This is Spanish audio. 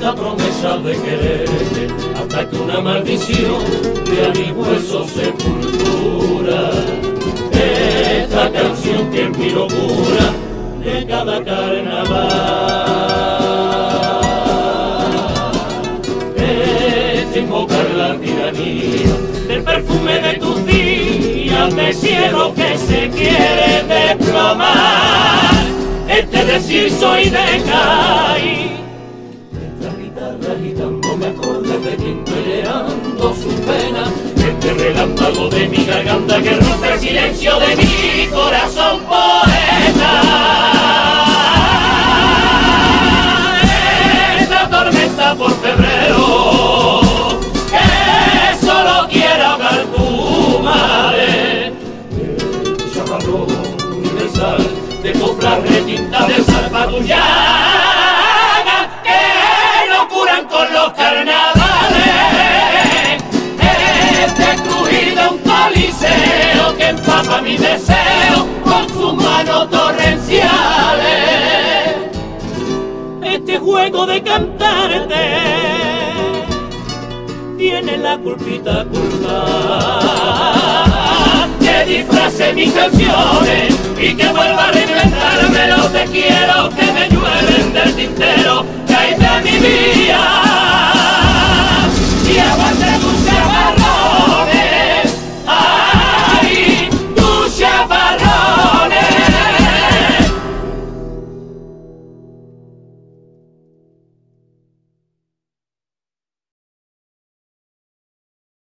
esta promesa de quererte, hasta que una maldición de a mi hueso sepultura. Esta canción que es mi locura de cada carnaval. Es invocar la tiranía del perfume de tus días, de cielo que se quiere desplomar. Este decir soy de caída peleando su pena Este relámpago de mi garganta que rompe el silencio de mi corazón poeta. Esta tormenta por febrero Que solo quiero ahogar tu madre. De chamarrón universal De coplas retinta de salvadullá de cantarte tiene la culpita culpa que disfrace mis canciones